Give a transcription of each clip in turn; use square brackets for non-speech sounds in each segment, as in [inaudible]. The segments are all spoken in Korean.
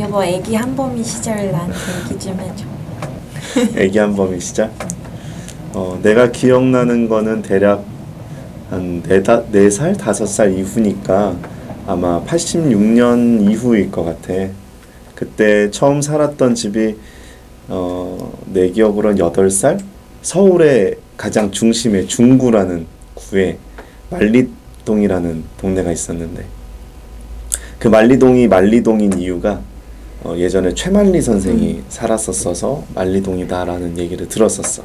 여보 애기 한범이 시절 나한테 얘기 좀 해줘. [laughs] 애기 한범이 시절? 어, 내가 기억나는 거는 대략 한 네다, 4살, 5살 이후니까 아마 86년 이후일 것 같아. 그때 처음 살았던 집이 어, 내 기억으로는 8살? 서울의 가장 중심의 중구라는 구에 말리동이라는 동네가 있었는데 그 말리동이 말리동인 이유가 어, 예전에 최만리 선생이 살았었어서 말리동이다라는 얘기를 들었었어.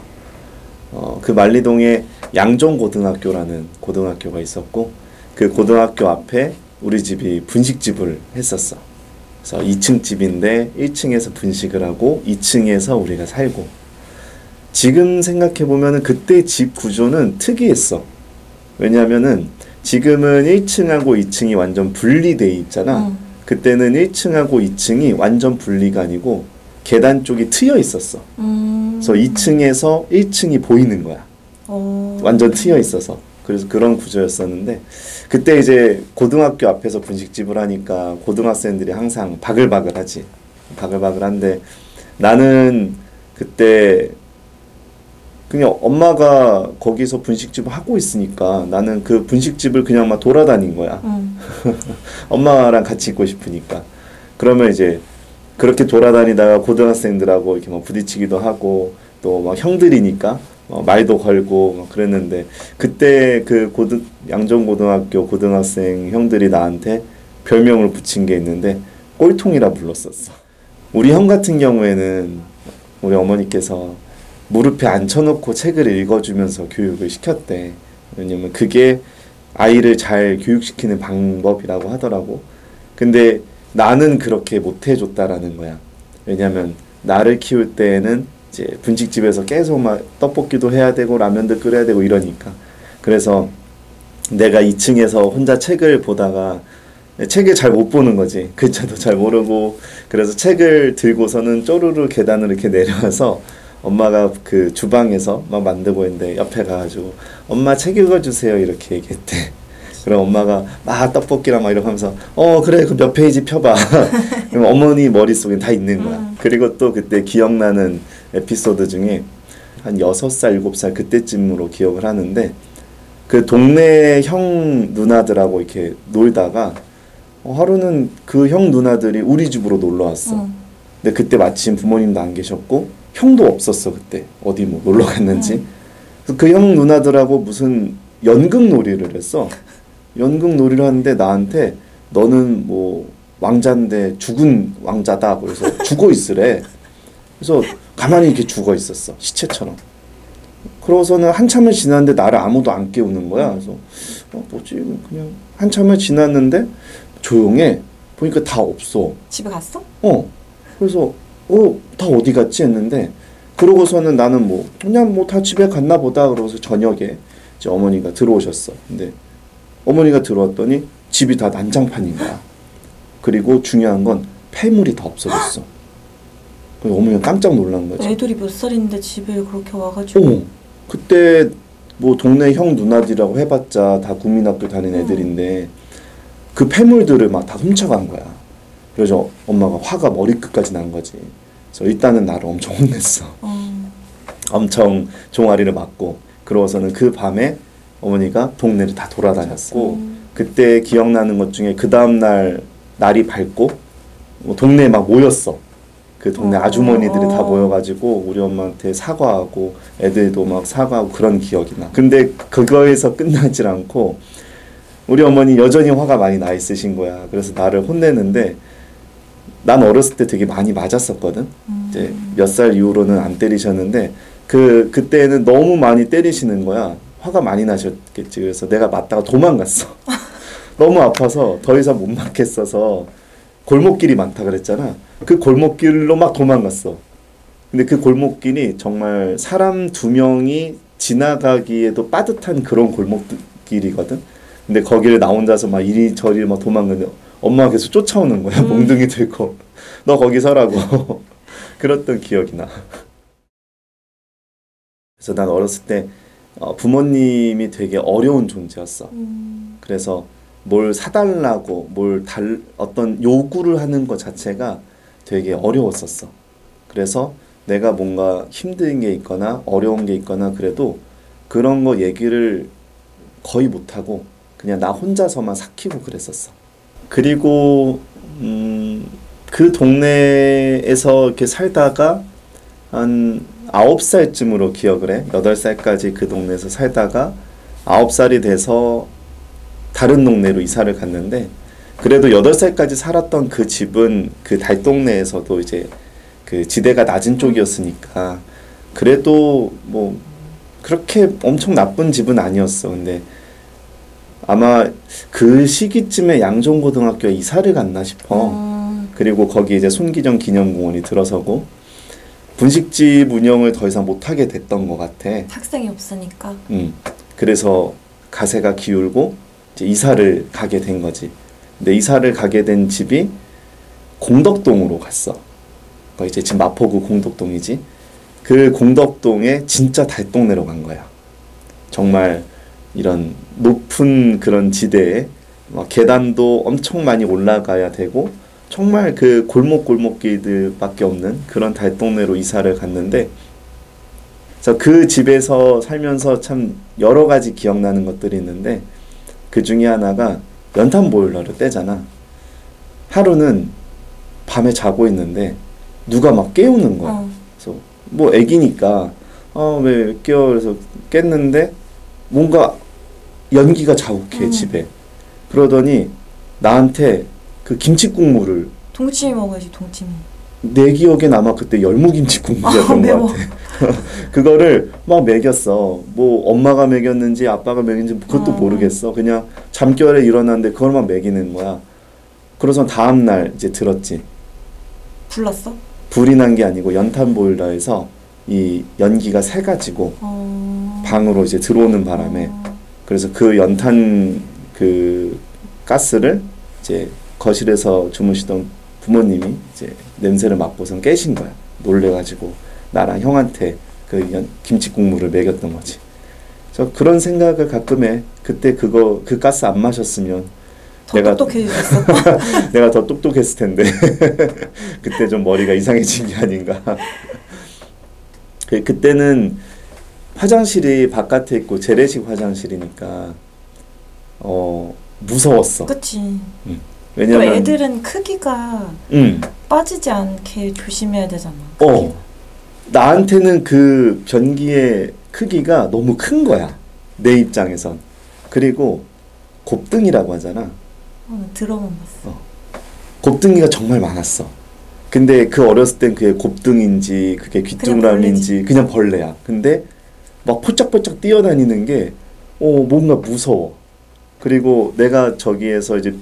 어, 그 말리동에 양종고등학교라는 고등학교가 있었고 그 고등학교 앞에 우리 집이 분식집을 했었어. 그래서 2층 집인데 1층에서 분식을 하고 2층에서 우리가 살고 지금 생각해 보면은 그때 집 구조는 특이했어. 왜냐하면은 지금은 1층하고 2층이 완전 분리돼 있잖아. 응. 그때는 1층하고 2층이 완전 분리가 아니고 계단 쪽이 트여 있었어. 음. 그래서 2층에서 1층이 보이는 거야. 어. 완전 트여 있어서. 그래서 그런 구조였었는데 그때 이제 고등학교 앞에서 분식집을 하니까 고등학생들이 항상 바글바글하지. 바글바글한데 나는 그때 그냥 엄마가 거기서 분식집을 하고 있으니까 나는 그 분식집을 그냥 막 돌아다닌 거야. 응. [laughs] 엄마랑 같이 있고 싶으니까. 그러면 이제 그렇게 돌아다니다가 고등학생들하고 이렇게 막 부딪히기도 하고 또 막 형들이니까 어, 말도 걸고 막 그랬는데 그때 그 고등 양정고등학교 고등학생 형들이 나한테 별명을 붙인 게 있는데 꼴통이라 불렀었어. 우리 형 같은 경우에는 우리 어머니께서 무릎에 앉혀놓고 책을 읽어주면서 교육을 시켰대. 왜냐면 그게 아이를 잘 교육시키는 방법이라고 하더라고. 근데 나는 그렇게 못 해줬다라는 거야. 왜냐면 나를 키울 때에는 이제 분식집에서 계속 막 떡볶이도 해야 되고 라면도 끓여야 되고 이러니까. 그래서 내가 2층에서 혼자 책을 보다가 책을 잘 못 보는 거지. [laughs] 글자도 잘 모르고. 그래서 책을 들고서는 쪼르르 계단을 이렇게 내려와서 엄마가 그 주방에서 막 만들고 있는데 옆에 가가지고 엄마 책 읽어주세요 이렇게 얘기했대. [laughs] 그럼 엄마가 막 떡볶이랑 막 이러고 하면서 어 그래 그 몇 페이지 펴봐. [laughs] 그럼 어머니 머릿속에 다 있는 거야. 음. 그리고 또 그때 기억나는 에피소드 중에 한 여섯 살 일곱 살 그때쯤으로 기억을 하는데 그 동네 형 누나들하고 이렇게 놀다가 어, 하루는 그 형 누나들이 우리 집으로 놀러 왔어. 응. 근데 그때 마침 부모님도 안 계셨고 형도 없었어 그때. 어디 뭐 놀러 갔는지. 그 형 누나들하고 무슨 연극 놀이를 했어. 연극 놀이를 하는데 나한테 너는 뭐 왕자인데 죽은 왕자다. 그래서 [laughs] 죽어 있으래. 그래서 가만히 이렇게 죽어 있었어 시체처럼. 그러고서는 한참을 지났는데 나를 아무도 안 깨우는 거야. 그래서 어 뭐지? 그냥 한참을 지났는데 조용해. 보니까 다 없어. 집에 갔어? 어. 그래서 어, 다 어디 갔지 했는데 그러고서는 나는 뭐 그냥 뭐 다 집에 갔나 보다 그러고서 저녁에 이제 어머니가 들어오셨어. 근데 어머니가 들어왔더니 집이 다 난장판인 거야. 그리고 중요한 건 폐물이 다 없어졌어. 그래서 어머니가 깜짝 놀란 거지. 애들이 몇 살인데 집에 그렇게 와가지고. 어. 그때 뭐 동네 형 누나들이라고 해봤자 다 국민학교 다닌 음. 애들인데 그 폐물들을 막 다 훔쳐간 거야. 그래서 엄마가 화가 머리끝까지 난 거지. 그래서 일단은 나를 엄청 혼냈어. 어. 엄청 종아리를 맞고 그러고서는 그 밤에 어머니가 동네를 다 돌아다녔고 음. 그때 기억나는 것 중에 그 다음 날 날이 밝고 뭐 동네에 막 모였어. 그 동네 어. 아주머니들이 다 모여가지고 우리 엄마한테 사과하고 애들도 막 사과하고 그런 기억이 나. 근데 그거에서 끝나질 않고 우리 어머니 여전히 화가 많이 나 있으신 거야. 그래서 나를 혼내는데 난 어렸을 때 되게 많이 맞았었거든. 음. 이제 몇 살 이후로는 안 때리셨는데 그 그때는 너무 많이 때리시는 거야. 화가 많이 나셨겠지. 그래서 내가 맞다가 도망갔어. [laughs] 너무 아파서 더 이상 못 맞겠어서 골목길이 많다 그랬잖아. 그 골목길로 막 도망갔어. 근데 그 골목길이 정말 사람 두 명이 지나가기에도 빠듯한 그런 골목길이거든. 근데 거기를 나 혼자서 막 이리저리 막 도망가는데 엄마가 계속 쫓아오는 거야. 음. 몽둥이 들고 [laughs] 너 거기 서라고. [laughs] 그랬던 기억이 나. 그래서 난 어렸을 때 어, 부모님이 되게 어려운 존재였어. 음. 그래서 뭘 사달라고 뭘 달 어떤 요구를 하는 것 자체가 되게 어려웠었어. 그래서 내가 뭔가 힘든 게 있거나 어려운 게 있거나 그래도 그런 거 얘기를 거의 못하고 그냥 나 혼자서만 삭히고 그랬었어. 그리고 음, 그 동네에서 이렇게 살다가 한 아홉 살쯤으로 기억을 해. 여덟 살까지 그 동네에서 살다가 아홉 살이 돼서 다른 동네로 이사를 갔는데 그래도 여덟 살까지 살았던 그 집은 그 달동네에서도 이제 그 지대가 낮은 쪽이었으니까 그래도 뭐 그렇게 엄청 나쁜 집은 아니었어. 근데 아마 그 시기쯤에 양종고등학교에 이사를 갔나 싶어. 음, 그리고 거기 이제 손기정 기념공원이 들어서고 분식집 운영을 더 이상 못하게 됐던 것 같아. 학생이 없으니까. 음. 그래서 가세가 기울고 이제 이사를 가게 된 거지. 근데 이사를 가게 된 집이 공덕동으로 갔어. 그 이제 지금 마포구 공덕동이지. 그 공덕동에 진짜 달동네로 간 거야. 정말 이런 높은 그런 지대에 막 계단도 엄청 많이 올라가야 되고 정말 그 골목 골목길들밖에 없는 그런 달동네로 이사를 갔는데 그래서 그 집에서 살면서 참 여러 가지 기억나는 것들이 있는데 그 중에 하나가 연탄 보일러를 떼잖아. 하루는 밤에 자고 있는데 누가 막 깨우는 거야. 어. 그래서 뭐 애기니까 아왜 깨워 그래서 깼는데 뭔가 연기가 자욱해 음. 집에. 그러더니 나한테 그 김치 국물을 동치미 먹어야지 동치미. 내 기억엔 아마 그때 열무김치 국물이었던 아, 것. 같아. [laughs] 그거를 막 먹였어. 뭐 엄마가 먹였는지 아빠가 먹였는지 그것도 어. 모르겠어. 그냥 잠결에 일어났는데 그걸만 먹이는 거야. 그래서 다음 날 이제 들었지. 불났어? 불이 난 게 아니고 연탄 보일러에서 이 연기가 새 가지고 어. 방으로 이제 들어오는 바람에 어. 그래서 그 연탄 그 가스를 이제 거실에서 주무시던 부모님이 이제 냄새를 맡고선 깨신 거야. 놀래가지고 나랑 형한테 그 연, 김치 국물을 먹였던 거지. 저 그런 생각을 가끔 해. 그때 그거 그 가스 안 마셨으면 더 내가- 똑똑해졌어. [laughs] 내가 더 똑똑했을 텐데 [laughs] 그때 좀 머리가 이상해진 게 아닌가. 그 그때는 화장실이 바깥에 있고 재래식 화장실이니까 어 무서웠어. 그치. 또 왜냐면 애들은 크기가 음. 빠지지 않게 조심해야 되잖아. 어. 나한테는 그 변기의 크기가 너무 큰 거야. 내 입장에선. 그리고 곱등이라고 하잖아. 어, 들어만 봤어. 곱등이가 정말 많았어. 근데 그 어렸을 땐 그게 곱등인지 그게 귀뚜라미인지 그냥 벌레야. 근데 막 포짝포짝 뛰어다니는 게 어, 뭔가 무서워. 그리고 내가 저기에서 이제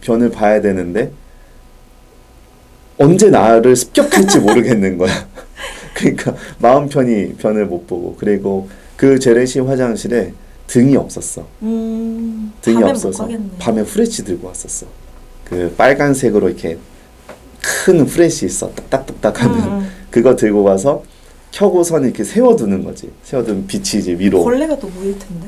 변을 봐야 되는데 언제 나를 습격할지 모르겠는 거야. [laughs] 그러니까 마음 편히 변을 못 보고 그리고 그 재래시 화장실에 등이 없었어. 음, 등이 밤엔 없어서. 밤에 후레쉬 들고 왔었어. 그 빨간색으로 이렇게 큰 후레쉬 있어. 딱딱딱딱하는 음, 음. 그거 들고 와서 켜고선 이렇게 세워두는 거지. 세워두면 빛이 이제 위로. 벌레가 또 모일 텐데.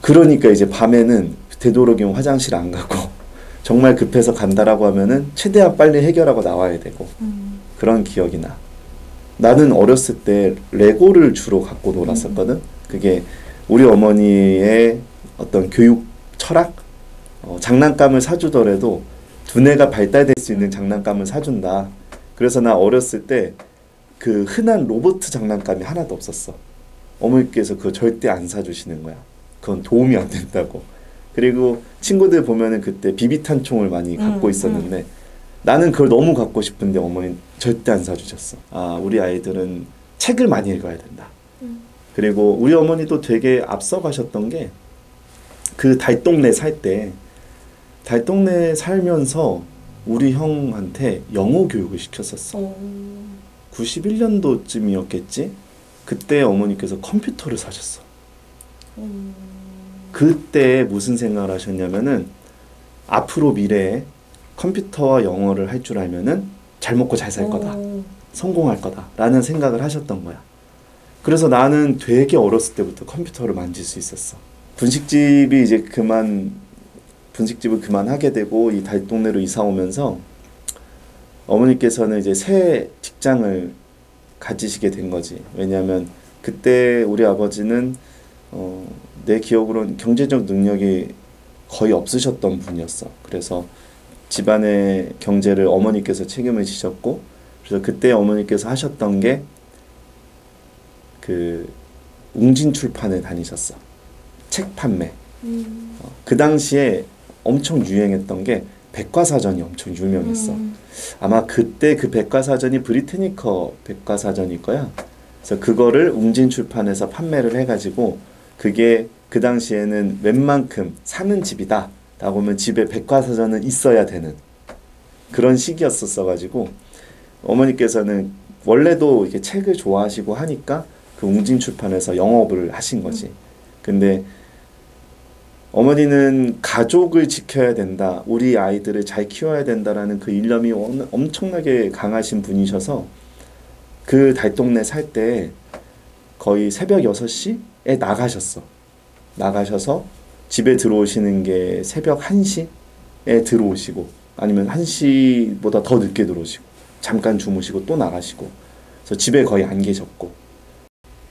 그러니까 이제 밤에는 되도록이면 화장실 안 가고 [laughs] 정말 급해서 간다라고 하면은 최대한 빨리 해결하고 나와야 되고 음. 그런 기억이 나. 나는 어렸을 때 레고를 주로 갖고 놀았었거든. 그게 우리 어머니의 어떤 교육 철학, 어, 장난감을 사주더라도 두뇌가 발달될 수 있는 장난감을 사준다. 그래서 나 어렸을 때 그 흔한 로봇 장난감이 하나도 없었어. 어머니께서 그거 절대 안 사주시는 거야. 그건 도움이 안 된다고. 그리고 친구들 보면은 그때 비비탄 총을 많이 갖고 음, 있었는데 나는 그걸 너무 갖고 싶은데 어머니는 절대 안 사주셨어. 아, 우리 아이들은 책을 많이 읽어야 된다. 음. 그리고 우리 어머니도 되게 앞서가셨던 게 그 달동네 살 때 달동네 살면서 우리 형한테 영어 교육을 시켰었어. 어. 91년도쯤이었겠지? 그때 어머니께서 컴퓨터를 사셨어. 음. 그때 무슨 생각을 하셨냐면은 앞으로 미래에 컴퓨터와 영어를 할 줄 알면은 잘 먹고 잘 살 거다. 어. 성공할 거다 라는 생각을 하셨던 거야. 그래서 나는 되게 어렸을 때부터 컴퓨터를 만질 수 있었어. 분식집이 이제 그만 분식집을 그만하게 되고 이 달동네로 이사 오면서 어머니께서는 이제 새 직장을 가지시게 된 거지. 왜냐하면 그때 우리 아버지는 어, 내 기억으로는 경제적 능력이 거의 없으셨던 분이었어. 그래서 집안의 경제를 어머니께서 책임을 지셨고, 그래서 그때 어머니께서 하셨던 게 그 웅진 출판에 다니셨어. 책 판매. 음. 어, 그 당시에 엄청 유행했던 게 백과사전이 엄청 유명했어. 음. 아마 그때 그 백과사전이 브리트니커 백과사전일 거야. 그래서 그거를 웅진 출판에서 판매를 해가지고 그게 그 당시에는 웬만큼 사는 집이다. 라고 하면 집에 백과사전은 있어야 되는 그런 시기였었어가지고 어머니께서는 원래도 이게 책을 좋아하시고 하니까 그 웅진 출판에서 영업을 하신 거지. 근데 어머니는 가족을 지켜야 된다. 우리 아이들을 잘 키워야 된다라는 그 일념이 엄- 엄청나게 강하신 분이셔서 그 달동네 살 때 거의 새벽 6시에 나가셨어. 나가셔서 집에 들어오시는 게 새벽 1시에 들어오시고 아니면 1시보다 더 늦게 들어오시고 잠깐 주무시고 또 나가시고 그래서 집에 거의 안 계셨고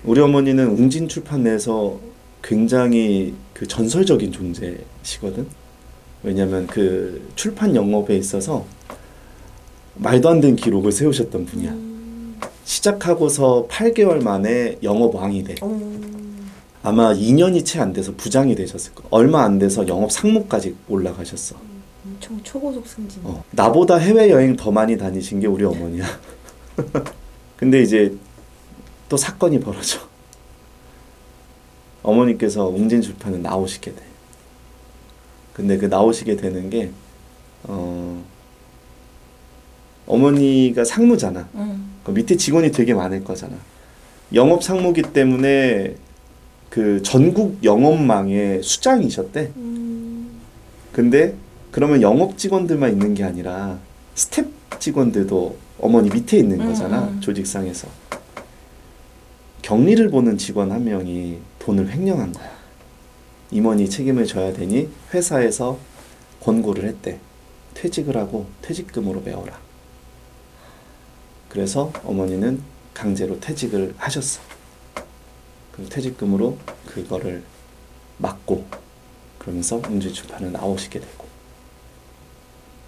우리 어머니는 웅진 출판 내에서 굉장히 그 전설적인 존재시거든. 왜냐하면 그 출판 영업에 있어서 말도 안 되는 기록을 세우셨던 분이야. 음. 시작하고서 8개월 만에 영업 왕이 돼. 음. 아마 2년이 채 안 돼서 부장이 되셨을 거야. 얼마 안 돼서 영업 상무까지 올라가셨어. 엄청 초고속 승진. 어, 나보다 해외 여행 더 많이 다니신 게 우리 어머니야. [laughs] 근데 이제 또 사건이 벌어져. 어머니께서 웅진 출판에 나오시게 돼. 근데 그 나오시게 되는 게 어, 어머니가 상무잖아. 음. 그 밑에 직원이 되게 많을 거잖아. 영업 상무기 때문에 그 전국 영업망의 수장이셨대. 음. 근데 그러면 영업 직원들만 있는 게 아니라 스텝 직원들도 어머니 밑에 있는 음, 거잖아. 음. 조직상에서. 경리를 보는 직원 한 명이 돈을 횡령한 거야. 임원이 책임을 져야 되니 회사에서 권고를 했대. 퇴직을 하고 퇴직금으로 메워라. 그래서 어머니는 강제로 퇴직을 하셨어. 그 퇴직금으로 그거를 막고 그러면서 음주 출판을 나오시게 되고.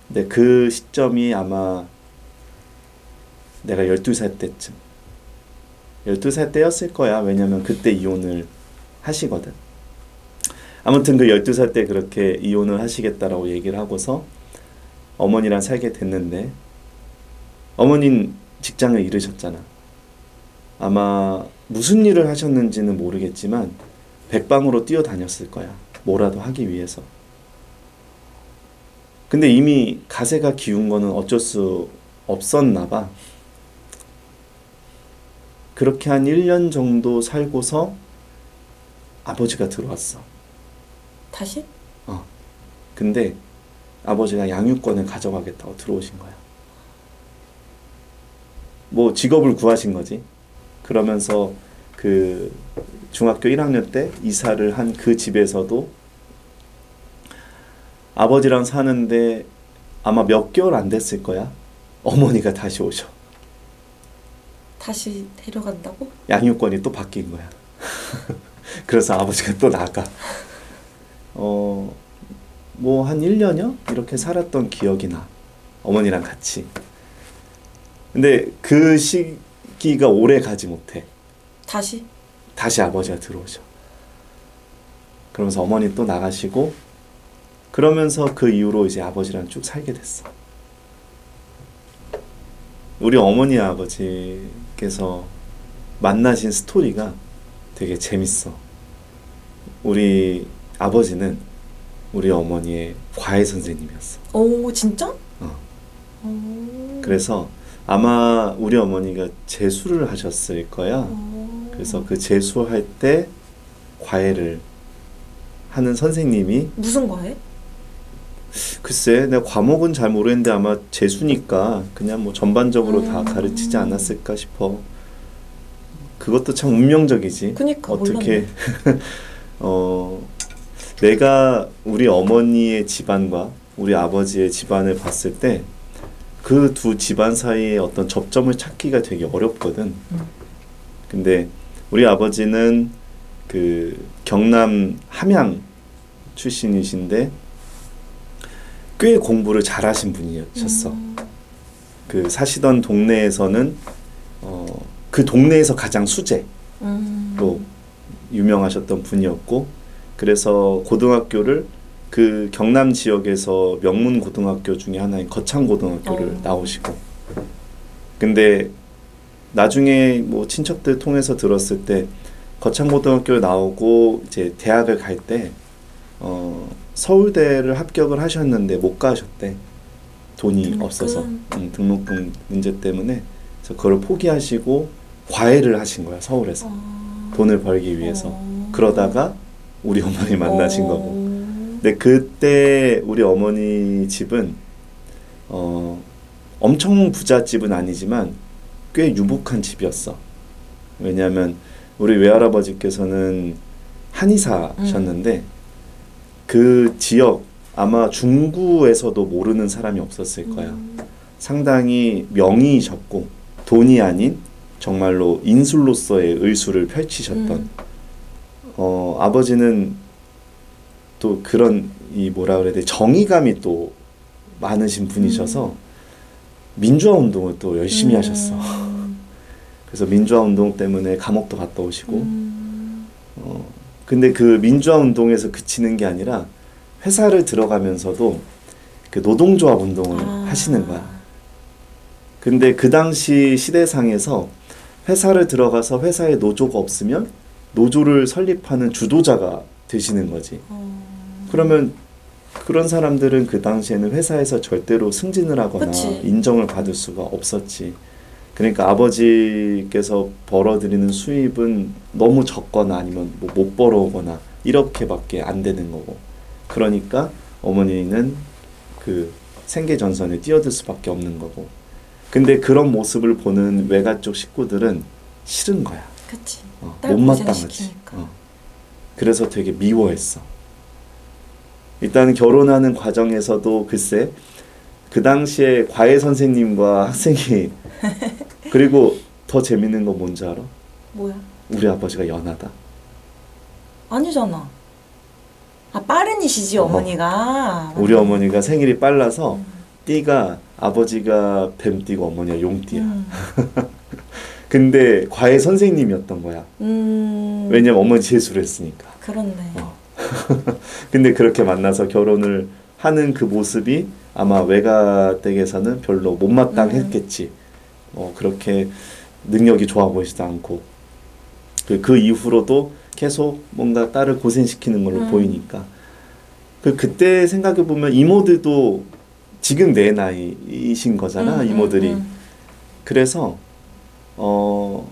근데 그 시점이 아마 내가 12살 때쯤 12살 때였을 거야. 왜냐면 그때 이혼을 하시거든. 아무튼 그 12살 때 그렇게 이혼을 하시겠다라고 얘기를 하고서 어머니랑 살게 됐는데 어머닌 직장을 잃으셨잖아. 아마 무슨 일을 하셨는지는 모르겠지만 백방으로 뛰어다녔을 거야. 뭐라도 하기 위해서. 근데 이미 가세가 기운 거는 어쩔 수 없었나 봐. 그렇게 한 1년 정도 살고서 아버지가 들어왔어. 다시? 어. 근데 아버지가 양육권을 가져가겠다고 들어오신 거야. 뭐 직업을 구하신 거지. 그러면서 그 중학교 1학년 때 이사를 한 그 집에서도 아버지랑 사는데 아마 몇 개월 안 됐을 거야. 어머니가 다시 오셔. 다시 데려간다고? 양육권이 또 바뀐 거야. [laughs] 그래서 아버지가 또 나가. 어, 뭐 한 1년여? 이렇게 살았던 기억이 나. 어머니랑 같이. 근데 그 시기가 오래 가지 못해. 다시? 다시 아버지가 들어오셔. 그러면서 어머니 또 나가시고, 그러면서 그 이후로 이제 아버지랑 쭉 살게 됐어. 우리 어머니 아버지께서 만나신 스토리가 되게 재밌어. 우리 아버지는 우리 어머니의 과외 선생님이었어. 오 진짜? 어. 오. 그래서 아마 우리 어머니가 재수를 하셨을 거야. 오. 그래서 그 재수할 때 과외를 하는 선생님이 무슨 과외? 글쎄 내가 과목은 잘 모르겠는데 아마 재수니까 그냥 뭐 전반적으로 다 음. 가르치지 않았을까 싶어. 그것도 참 운명적이지. 그니까 어떻게. [laughs] 어 내가 우리 어머니의 집안과 우리 아버지의 집안을 봤을 때 그 두 집안 사이에 어떤 접점을 찾기가 되게 어렵거든. 음. 근데 우리 아버지는 그 경남 함양 출신이신데 꽤 공부를 잘하신 분이셨어. 음. 그 사시던 동네에서는 어, 그 동네에서 가장 수제로 음. 유명하셨던 분이었고 그래서 고등학교를 그 경남 지역에서 명문 고등학교 중에 하나인 거창 고등학교를 어. 나오시고 근데 나중에 뭐 친척들 통해서 들었을 때 거창 고등학교 나오고 이제 대학을 갈 때 어, 서울대를 합격을 하셨는데 못 가셨대 돈이 등록금? 없어서 음, 등록금 문제 때문에 그래서 그걸 포기하시고 과외를 하신 거야 서울에서 어. 돈을 벌기 위해서 어. 그러다가 우리 어머니 만나신 어. 거고 근데 그때 우리 어머니 집은 어 엄청 부잣집은 아니지만 꽤 유복한 집이었어. 왜냐하면 우리 외할아버지께서는 한의사셨는데 그 지역 아마 중구에서도 모르는 사람이 없었을 거야. 음. 상당히 명의이셨고 돈이 아닌 정말로 인술로서의 의술을 펼치셨던 음. 어, 아버지는 또 그런 이 뭐라 그래야 돼 정의감이 또 많으신 분이셔서 민주화 운동을 또 열심히 음. 하셨어. [laughs] 그래서 민주화 운동 때문에 감옥도 갔다 오시고 음. 어, 근데 그 민주화 운동에서 그치는 게 아니라 회사를 들어가면서도 그 노동조합 운동을 아. 하시는 거야. 근데 그 당시 시대상에서 회사를 들어가서 회사에 노조가 없으면 노조를 설립하는 주도자가 되시는 거지. 어. 그러면 그런 사람들은 그 당시에는 회사에서 절대로 승진을 하거나 그치. 인정을 받을 수가 없었지. 그러니까 아버지께서 벌어들이는 수입은 너무 적거나 아니면 뭐 못 벌어오거나 이렇게밖에 안 되는 거고. 그러니까 어머니는 그 생계 전선에 뛰어들 수밖에 없는 거고. 근데 그런 모습을 보는 외가 쪽 식구들은 싫은 거야. 그치. 어, 딸 못마땅하지. 어. 그래서 되게 미워했어. 일단 결혼하는 과정에서도 글쎄 그 당시에 과외 선생님과 학생이 [laughs] 그리고 더 재밌는 건 뭔지 알아? 뭐야? 우리 아버지가 연하다. 아니잖아. 아 빠른이시지 어. 어머니가. 우리 어머니가 생일이 빨라서 음. 띠가 아버지가 뱀띠고 어머니가 용띠야. 음. [laughs] 근데 과외 선생님이었던 거야. 음. 왜냐면 어머니 재수를 했으니까. 그렇네. 어. [laughs] 근데 그렇게 만나서 결혼을 하는 그 모습이 아마 외가 댁에서는 별로 못마땅했겠지. 어, 그렇게 능력이 좋아 보이지도 않고 그, 그 이후로도 계속 뭔가 딸을 고생시키는 걸로 음. 보이니까 그 그때 생각해 보면 이모들도 지금 내 나이이신 거잖아 음, 음, 이모들이 음. 그래서 어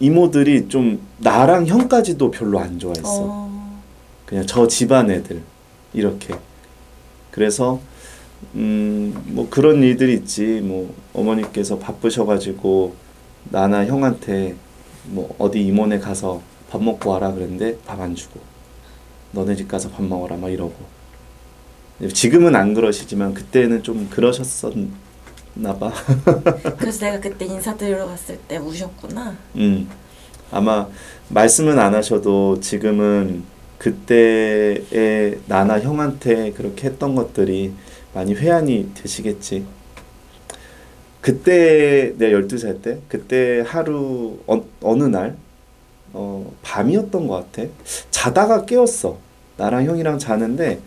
이모들이 좀 나랑 형까지도 별로 안 좋아했어. 어. 그냥 저 집안 애들 이렇게 그래서 음 뭐 그런 일들이 있지 뭐 어머니께서 바쁘셔가지고 나나 형한테 뭐 어디 이모네 가서 밥 먹고 와라 그랬는데 밥 안 주고 너네 집 가서 밥 먹어라 막 이러고 지금은 안 그러시지만 그때는 좀 그러셨었나 봐. [laughs] 그래서 내가 그때 인사드리러 갔을 때 우셨구나. 음, 아마 말씀은 안 하셔도 지금은 그때의 나나 형한테 그렇게 했던 것들이 많이 회한이 되시겠지. 그때 내가 12살 때 그때 하루 어, 어느 날 어, 밤이었던 것 같아. 자다가 깨웠어. 나랑 형이랑 자는데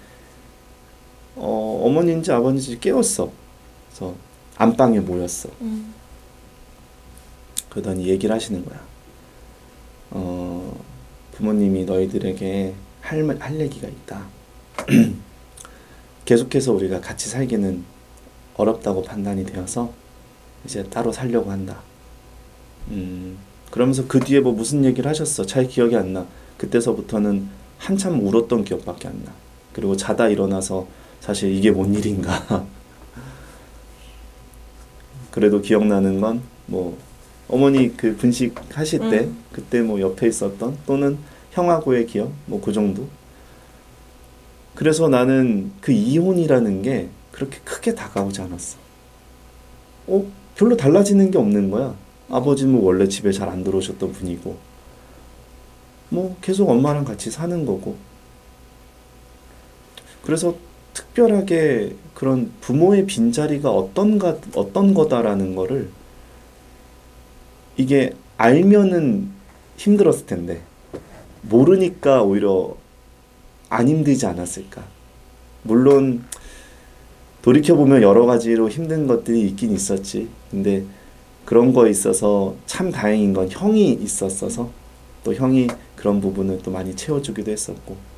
어, 어머니인지 아버지인지 깨웠어. 그래서 안방에 모였어. 음. 그러더니 얘기를 하시는 거야. 어, 부모님이 너희들에게 할, 말- 할 얘기가 있다. [clears throat] 계속해서 우리가 같이 살기는 어렵다고 판단이 되어서 이제 따로 살려고 한다. 음, 그러면서 그 뒤에 뭐 무슨 얘기를 하셨어. 잘 기억이 안 나. 그때서부터는 한참 울었던 기억밖에 안 나. 그리고 자다 일어나서 사실 이게 뭔 일인가. 그래도 기억나는 건 뭐 어머니 그 분식 하실 때 음. 그때 뭐 옆에 있었던 또는 형하고의 기억 뭐 그 정도. 그래서 나는 그 이혼이라는 게 그렇게 크게 다가오지 않았어. 어, 별로 달라지는 게 없는 거야. 아버지는 원래 집에 잘 안 들어오셨던 분이고, 뭐 계속 엄마랑 같이 사는 거고. 그래서 특별하게 그런 부모의 빈자리가 어떤가, 어떤 거다라는 거를 이게 알면은 힘들었을 텐데, 모르니까 오히려 안 힘들지 않았을까. 물론, 돌이켜 보면 여러 가지로 힘든 것들이 있긴 있었지. 근데 그런 거에 있어서 참 다행인 건 형이 있었어서 또 형이 그런 부분을 또 많이 채워주기도 했었고.